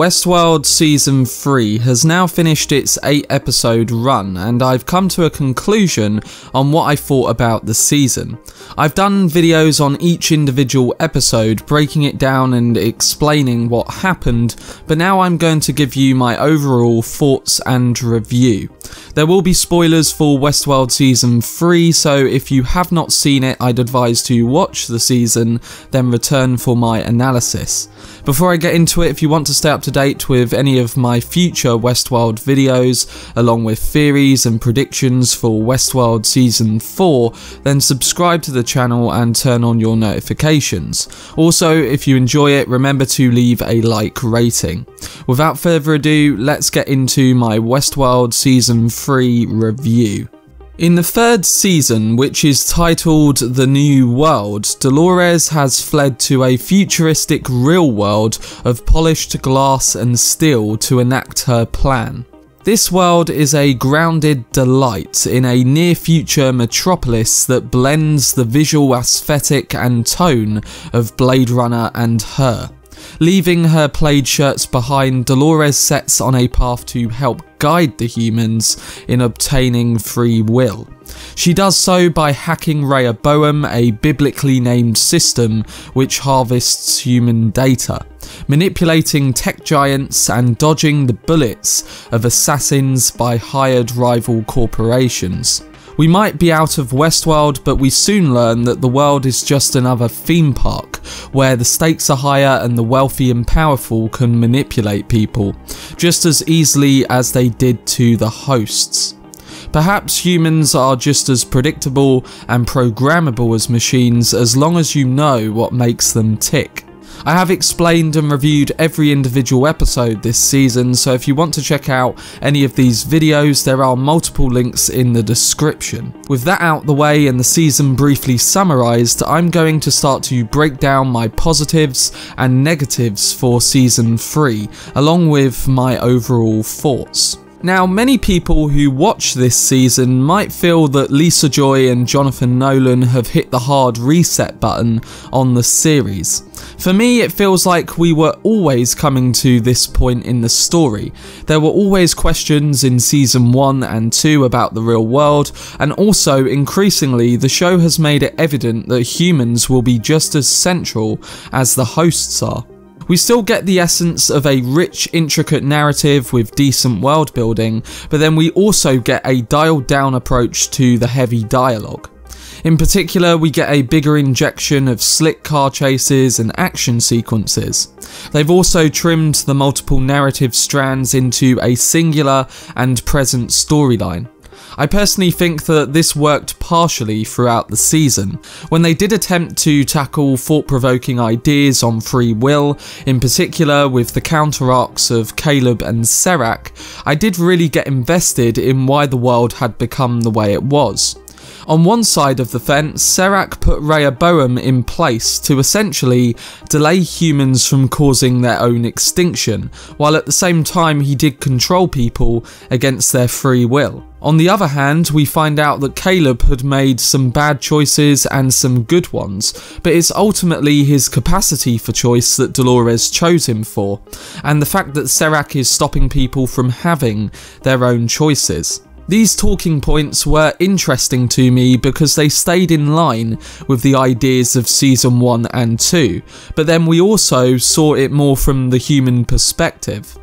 Westworld Season 3 has now finished its 8 episode run, and I've come to a conclusion on what I thought about the season. I've done videos on each individual episode, breaking it down and explaining what happened, but now I'm going to give you my overall thoughts and review. There will be spoilers for Westworld Season 3, so if you have not seen it, I'd advise to watch the season, then return for my analysis. Before I get into it, if you want to stay up to date with any of my future Westworld videos, along with theories and predictions for Westworld Season 4, then subscribe to the channel and turn on your notifications. Also, if you enjoy it, remember to leave a like rating. Without further ado, let's get into my Westworld Season 3 review. In the third season, which is titled The New World, Dolores has fled to a futuristic real world of polished glass and steel to enact her plan. This world is a grounded delight in a near future metropolis that blends the visual aesthetic and tone of Blade Runner and her. Leaving her plaid shirts behind, Dolores sets on a path to help guide the humans in obtaining free will. She does so by hacking Rehoboam, a biblically named system which harvests human data, manipulating tech giants and dodging the bullets of assassins by hired rival corporations. We might be out of Westworld, but we soon learn that the world is just another theme park, where the stakes are higher and the wealthy and powerful can manipulate people, just as easily as they did to the hosts. Perhaps humans are just as predictable and programmable as machines as long as you know what makes them tick. I have explained and reviewed every individual episode this season, so if you want to check out any of these videos, there are multiple links in the description. With that out the way and the season briefly summarised, I'm going to start to break down my positives and negatives for season 3, along with my overall thoughts. Now, many people who watch this season might feel that Lisa Joy and Jonathan Nolan have hit the hard reset button on the series. For me, it feels like we were always coming to this point in the story. There were always questions in season 1 and 2 about the real world, and also, increasingly, the show has made it evident that humans will be just as central as the hosts are. We still get the essence of a rich, intricate narrative with decent world building, but then we also get a dialed down approach to the heavy dialogue. In particular, we get a bigger injection of slick car chases and action sequences. They've also trimmed the multiple narrative strands into a singular and present storyline. I personally think that this worked partially throughout the season. When they did attempt to tackle thought provoking ideas on free will, in particular with the counter arcs of Caleb and Serac, I did really get invested in why the world had become the way it was. On one side of the fence, Serac put Rehoboam in place to essentially delay humans from causing their own extinction, while at the same time he did control people against their free will. On the other hand, we find out that Caleb had made some bad choices and some good ones, but it's ultimately his capacity for choice that Dolores chose him for, and the fact that Serac is stopping people from having their own choices. These talking points were interesting to me because they stayed in line with the ideas of season 1 and 2, but then we also saw it more from the human perspective.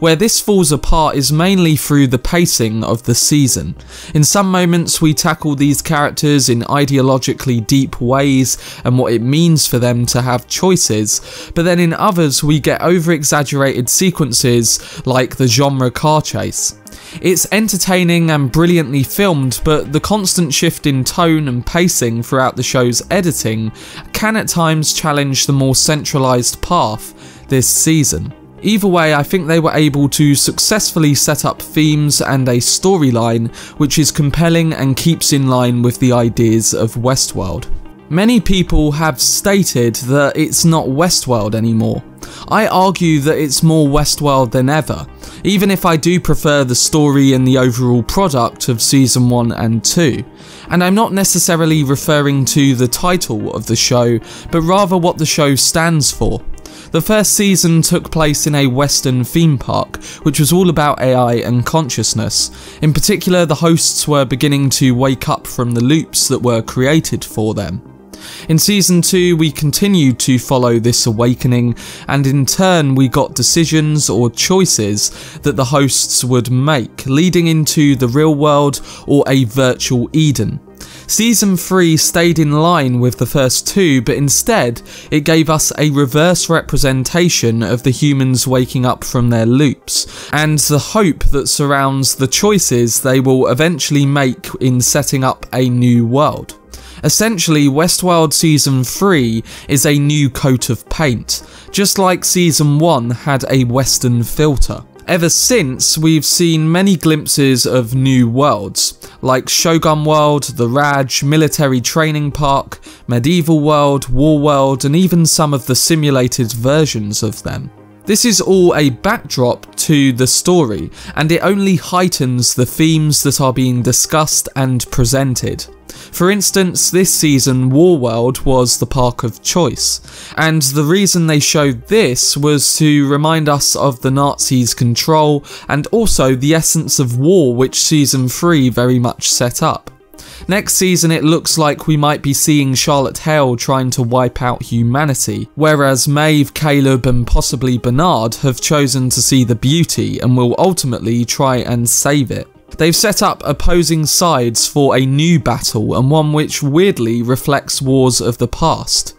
Where this falls apart is mainly through the pacing of the season. In some moments, we tackle these characters in ideologically deep ways and what it means for them to have choices, but then in others, we get over exaggerated sequences like the genre car chase. It's entertaining and brilliantly filmed, but the constant shift in tone and pacing throughout the show's editing can at times challenge the more centralised path this season. Either way, I think they were able to successfully set up themes and a storyline which is compelling and keeps in line with the ideas of Westworld. Many people have stated that it's not Westworld anymore. I argue that it's more Westworld than ever, even if I do prefer the story and the overall product of season 1 and 2. And I'm not necessarily referring to the title of the show, but rather what the show stands for. The first season took place in a western theme park, which was all about AI and consciousness. In particular, the hosts were beginning to wake up from the loops that were created for them. In season 2, we continued to follow this awakening, and in turn, we got decisions or choices that the hosts would make, leading into the real world or a virtual Eden. Season 3 stayed in line with the first two, but instead, it gave us a reverse representation of the humans waking up from their loops, and the hope that surrounds the choices they will eventually make in setting up a new world. Essentially, Westworld Season 3 is a new coat of paint, just like Season 1 had a western filter. Ever since, we've seen many glimpses of new worlds, like Shogun World, the Raj, Military Training Park, Medieval World, War World, and even some of the simulated versions of them. This is all a backdrop to the story, and it only heightens the themes that are being discussed and presented. For instance, this season Warworld was the park of choice, and the reason they showed this was to remind us of the Nazis' control and also the essence of war which season 3 very much set up. Next season, it looks like we might be seeing Charlotte Hale trying to wipe out humanity, whereas Maeve, Caleb, and possibly Bernard have chosen to see the beauty and will ultimately try and save it. They've set up opposing sides for a new battle and one which weirdly reflects wars of the past.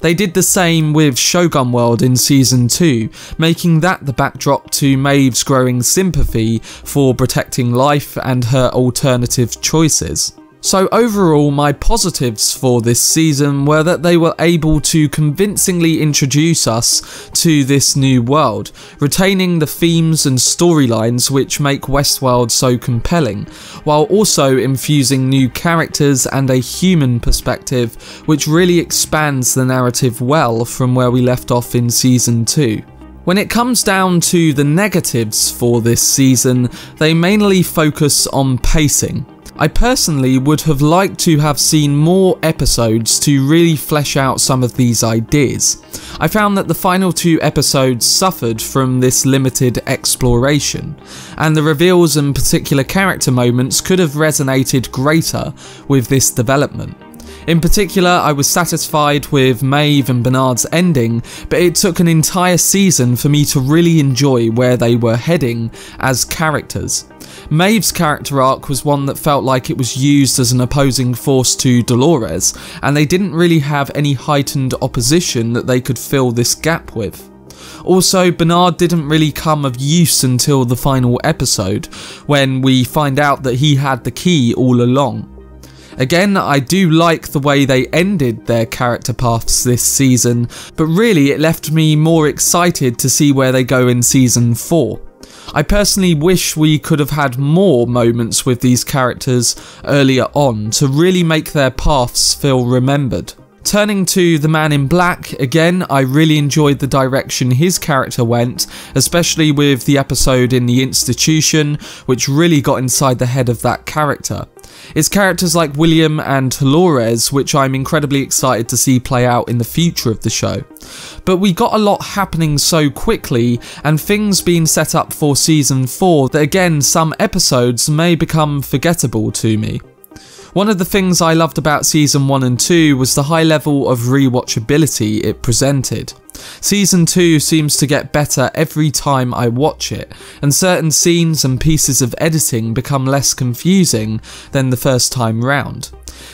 They did the same with Shogun World in Season 2, making that the backdrop to Maeve's growing sympathy for protecting life and her alternative choices. So overall, my positives for this season were that they were able to convincingly introduce us to this new world, retaining the themes and storylines which make Westworld so compelling, while also infusing new characters and a human perspective which really expands the narrative well from where we left off in season 2. When it comes down to the negatives for this season, they mainly focus on pacing. I personally would have liked to have seen more episodes to really flesh out some of these ideas. I found that the final two episodes suffered from this limited exploration, and the reveals and particular character moments could have resonated greater with this development. In particular, I was satisfied with Maeve and Bernard's ending, but it took an entire season for me to really enjoy where they were heading as characters. Maeve's character arc was one that felt like it was used as an opposing force to Dolores, and they didn't really have any heightened opposition that they could fill this gap with. Also, Bernard didn't really come of use until the final episode, when we find out that he had the key all along. Again, I do like the way they ended their character paths this season, but really it left me more excited to see where they go in season 4. I personally wish we could have had more moments with these characters earlier on to really make their paths feel remembered. Turning to The Man in Black, again, I really enjoyed the direction his character went, especially with the episode in the institution, which really got inside the head of that character. It's characters like William and Dolores, which I'm incredibly excited to see play out in the future of the show. But we got a lot happening so quickly, and things being set up for season 4 that again, some episodes may become forgettable to me. One of the things I loved about season 1 and 2 was the high level of rewatchability it presented. Season 2 seems to get better every time I watch it, and certain scenes and pieces of editing become less confusing than the first time round.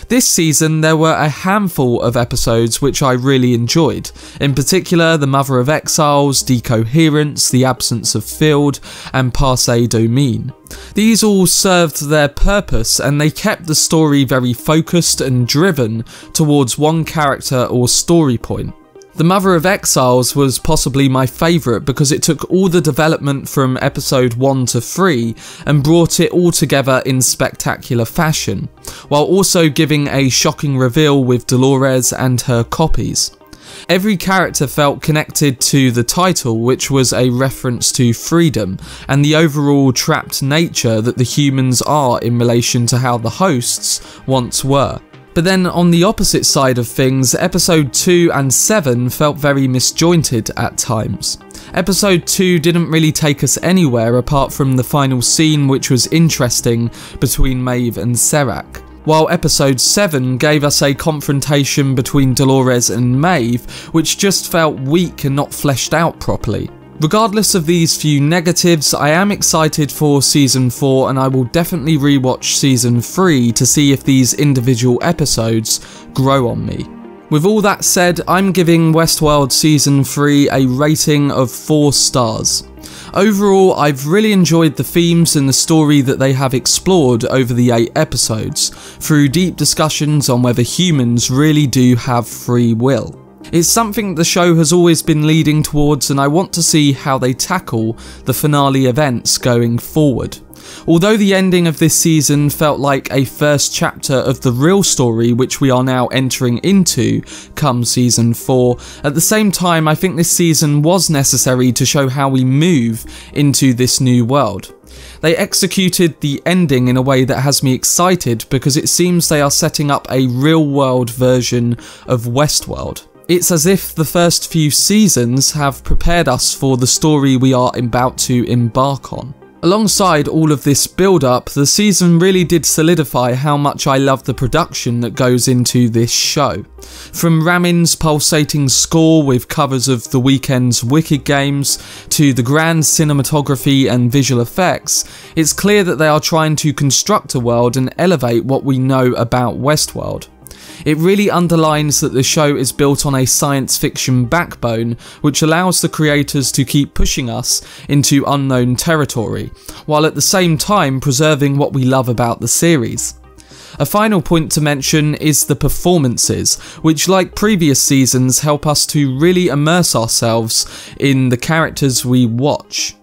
This season, there were a handful of episodes which I really enjoyed, in particular The Mother of Exiles, Decoherence, The Absence of Field, and Parce Domine. These all served their purpose and they kept the story very focused and driven towards one character or story point. The Mother of Exiles was possibly my favourite because it took all the development from episode 1 to 3 and brought it all together in spectacular fashion, while also giving a shocking reveal with Dolores and her copies. Every character felt connected to the title, which was a reference to freedom and the overall trapped nature that the humans are in relation to how the hosts once were. But then on the opposite side of things, episode 2 and 7 felt very misjointed at times. Episode 2 didn't really take us anywhere apart from the final scene which was interesting between Maeve and Serac. While episode 7 gave us a confrontation between Dolores and Maeve, which just felt weak and not fleshed out properly. Regardless of these few negatives, I am excited for season 4 and I will definitely rewatch season 3 to see if these individual episodes grow on me. With all that said, I'm giving Westworld Season 3 a rating of 4 stars. Overall, I've really enjoyed the themes and the story that they have explored over the 8 episodes, through deep discussions on whether humans really do have free will. It's something the show has always been leading towards and I want to see how they tackle the finale events going forward. Although the ending of this season felt like a first chapter of the real story which we are now entering into come season 4, at the same time I think this season was necessary to show how we move into this new world. They executed the ending in a way that has me excited because it seems they are setting up a real world version of Westworld. It's as if the first few seasons have prepared us for the story we are about to embark on. Alongside all of this build up, the season really did solidify how much I love the production that goes into this show. From Ramin's pulsating score with covers of The Weeknd's Wicked Games, to the grand cinematography and visual effects, it's clear that they are trying to construct a world and elevate what we know about Westworld. It really underlines that the show is built on a science fiction backbone, which allows the creators to keep pushing us into unknown territory, while at the same time preserving what we love about the series. A final point to mention is the performances, which like previous seasons help us to really immerse ourselves in the characters we watch.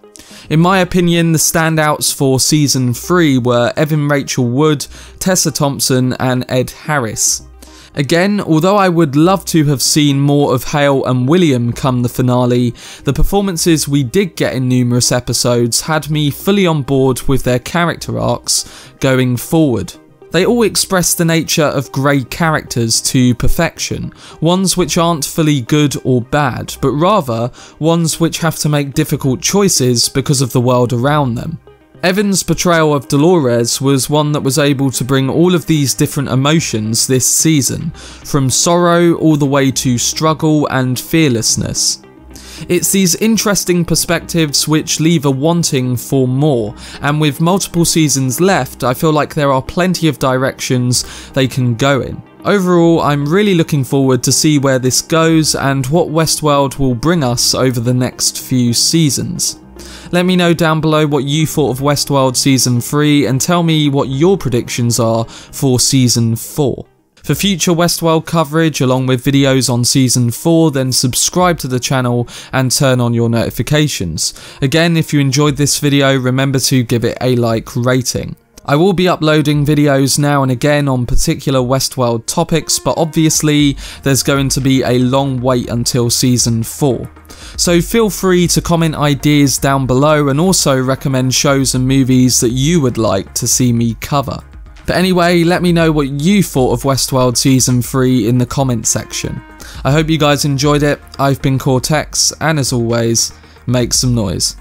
In my opinion, the standouts for season 3 were Evan Rachel Wood, Tessa Thompson, and Ed Harris. Again, although I would love to have seen more of Hale and William come the finale, the performances we did get in numerous episodes had me fully on board with their character arcs going forward. They all express the nature of grey characters to perfection, ones which aren't fully good or bad, but rather ones which have to make difficult choices because of the world around them. Evan's portrayal of Dolores was one that was able to bring all of these different emotions this season, from sorrow all the way to struggle and fearlessness. It's these interesting perspectives which leave a wanting for more, and with multiple seasons left, I feel like there are plenty of directions they can go in. Overall, I'm really looking forward to see where this goes and what Westworld will bring us over the next few seasons. Let me know down below what you thought of Westworld Season 3 and tell me what your predictions are for Season 4. For future Westworld coverage along with videos on Season 4 then subscribe to the channel and turn on your notifications. Again if you enjoyed this video remember to give it a like rating. I will be uploading videos now and again on particular Westworld topics, but obviously there's going to be a long wait until Season 4. So feel free to comment ideas down below and also recommend shows and movies that you would like to see me cover. But anyway, let me know what you thought of Westworld Season 3 in the comment section. I hope you guys enjoyed it, I've been Cortex, and as always, make some noise.